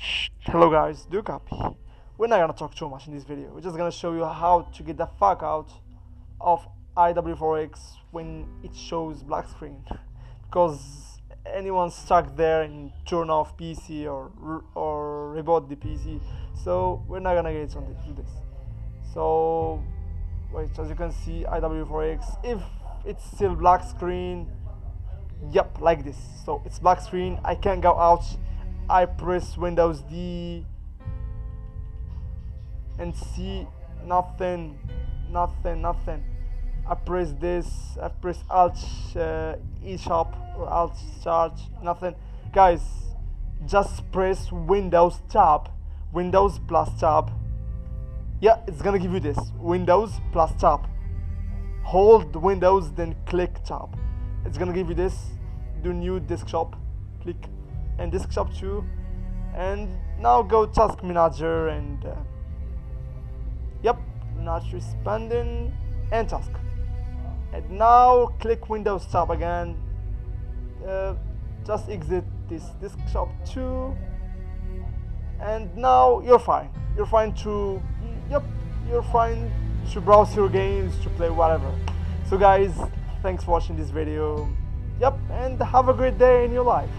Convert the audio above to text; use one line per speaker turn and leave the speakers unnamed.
Hello guys, do copy. We're not gonna talk too much in this video. We're just gonna show you how to get the fuck out of IW4X when it shows black screen. Because anyone stuck there and turn off PC or or reboot the PC. So we're not gonna get into this. So wait, as you can see, IW4X if it's still black screen. Yep, like this. So it's black screen. I can't go out I press Windows D and see nothing, nothing, nothing. I press this, I press Alt uh, shop. or Alt Charge, nothing. Guys, just press Windows tab, Windows plus tab. Yeah, it's gonna give you this Windows plus tab. Hold Windows, then click tab. It's gonna give you this. Do new desktop, click and desktop 2 and now go task manager and uh, yep not responding and task. And now click windows tab again. Uh, just exit this desktop 2 and now you're fine. You're fine to yep you're fine to browse your games to play whatever. So guys thanks for watching this video. Yep and have a great day in your life